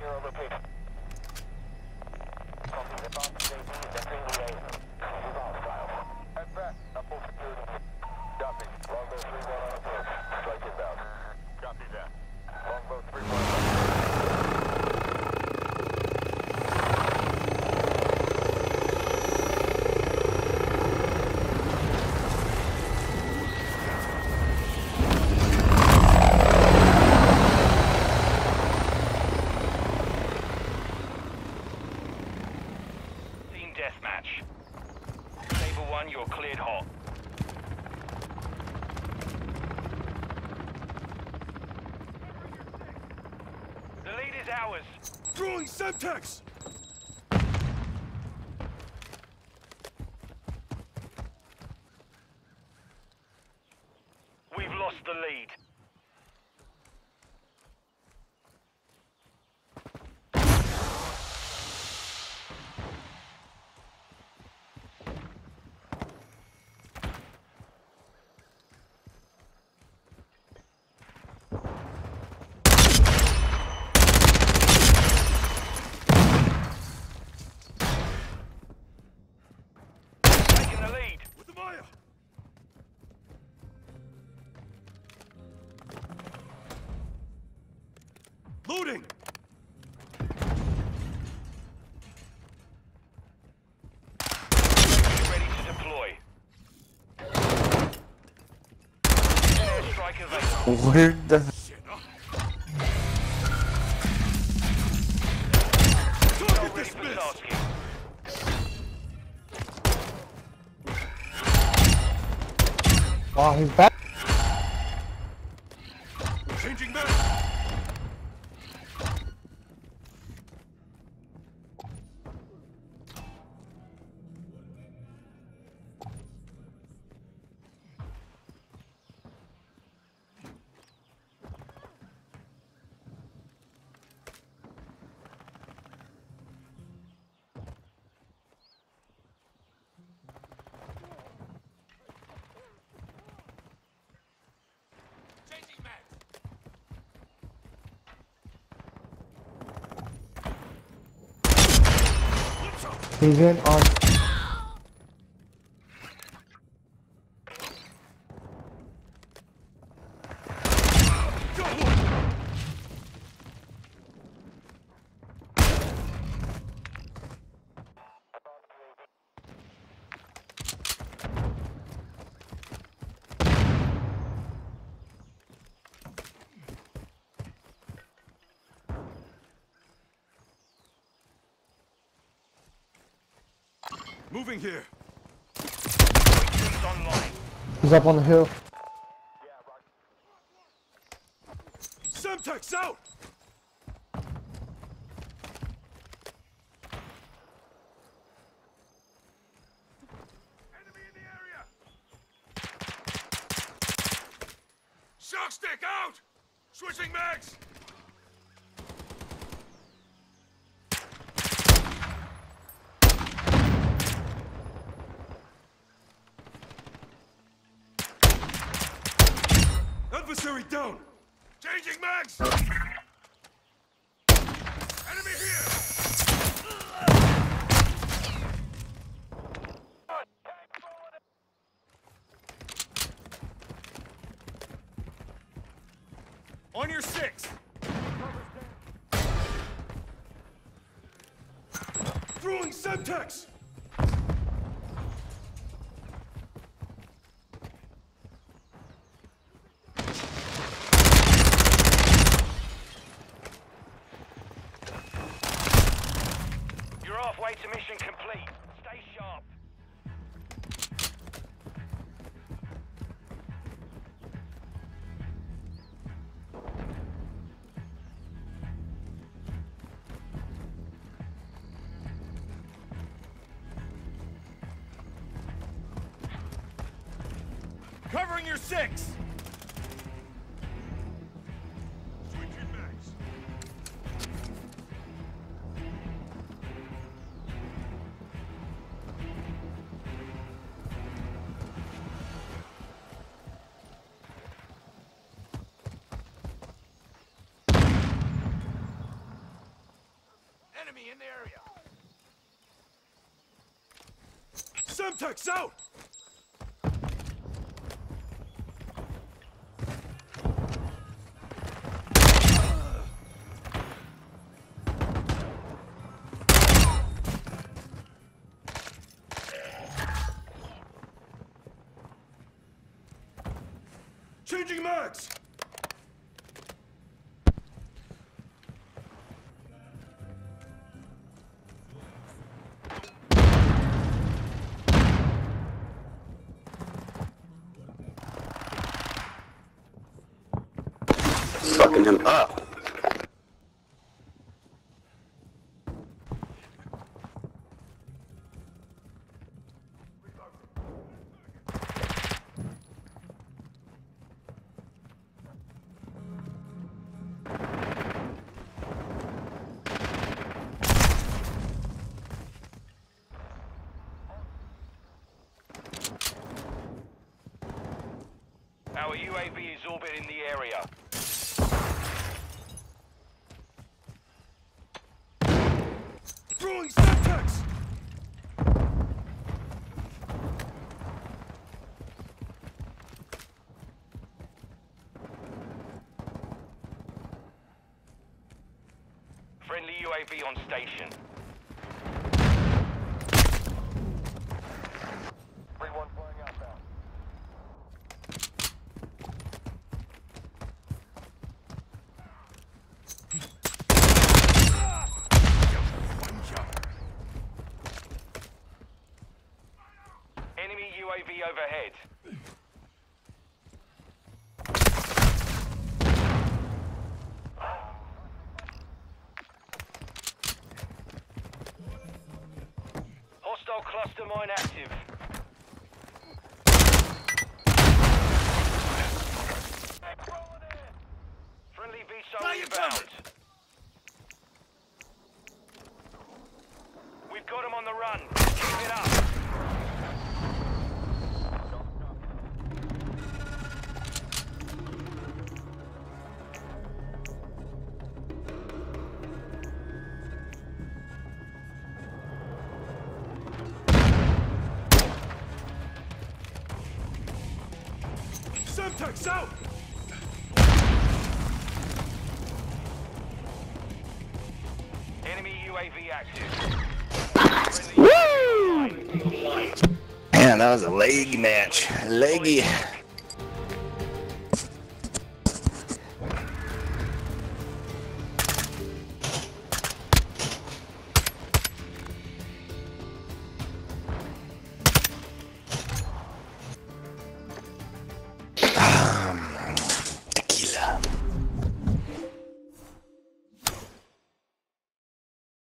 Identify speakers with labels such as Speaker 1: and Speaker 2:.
Speaker 1: you're overpaid match. Saber 1, you're cleared hot. The lead is ours.
Speaker 2: Throwing Semtex!
Speaker 1: We've lost the lead.
Speaker 2: Loading!
Speaker 1: Ready to deploy.
Speaker 3: Where the
Speaker 2: Shit. Target dismissed!
Speaker 1: tasking.
Speaker 3: Oh, he's back. He's in on.
Speaker 2: Moving here.
Speaker 3: He's up on the hill.
Speaker 2: Semtex out! Enemy in the area! Shock stick out! Switching mags! Adversary down! Changing mags! Enemy here! On your six! Throwing Semtex!
Speaker 1: You're halfway to mission complete. Stay sharp.
Speaker 2: Covering your six! Enemy in the area. Semtex out! Changing mags!
Speaker 4: Fucking him up.
Speaker 1: Our UAV is orbiting the area.
Speaker 2: Throwing Semtex!
Speaker 1: Friendly UAV on station. We want flying out now enemy UAV overhead. Cluster mine active. Friendly
Speaker 2: Got you
Speaker 1: inbound.
Speaker 2: Semtex out!
Speaker 1: Enemy UAV active.
Speaker 4: Woo! Man, that was a leg match. Leggy.